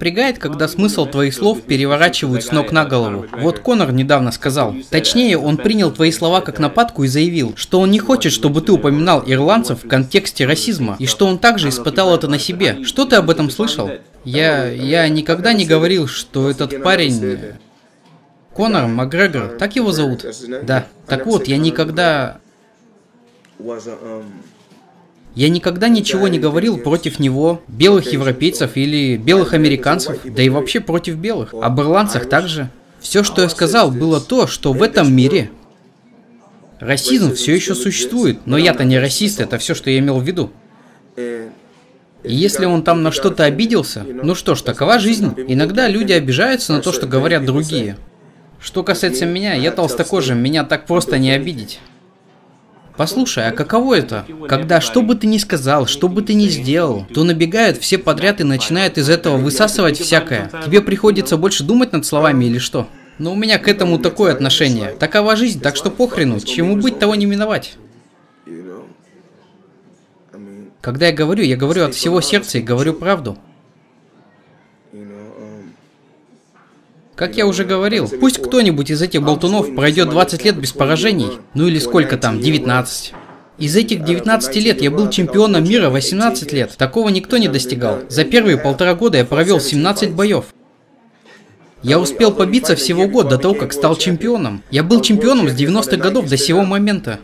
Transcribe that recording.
Напрягает, когда смысл твоих слов переворачивают с ног на голову. Вот Конор недавно сказал. Точнее, он принял твои слова как нападку и заявил, что он не хочет, чтобы ты упоминал ирландцев в контексте расизма, и что он также испытал это на себе. Что ты об этом слышал? Я, я никогда не говорил, что этот парень... Конор Макгрегор, так его зовут? Да. Так вот, я никогда... Я никогда ничего не говорил против него, белых европейцев или белых американцев, да и вообще против белых. Об ирландцах также. Все, что я сказал, было то, что в этом мире расизм все еще существует. Но я-то не расист, это все, что я имел в виду. И если он там на что-то обиделся, ну что ж, такова жизнь. Иногда люди обижаются на то, что говорят другие. Что касается меня, я толстокожим, меня так просто не обидеть. Послушай, а каково это? Когда что бы ты ни сказал, что бы ты ни сделал, то набегают все подряд и начинают из этого высасывать всякое. Тебе приходится больше думать над словами или что? Но у меня к этому такое отношение. Такова жизнь, так что похрену, чему быть, того не миновать. Когда я говорю, я говорю от всего сердца и говорю правду. Как я уже говорил, пусть кто-нибудь из этих болтунов пройдет 20 лет без поражений, ну или сколько там, 19. Из этих 19 лет я был чемпионом мира 18 лет. Такого никто не достигал. За первые полтора года я провел 17 боев. Я успел побиться всего год до того, как стал чемпионом. Я был чемпионом с 90-х годов до сего момента.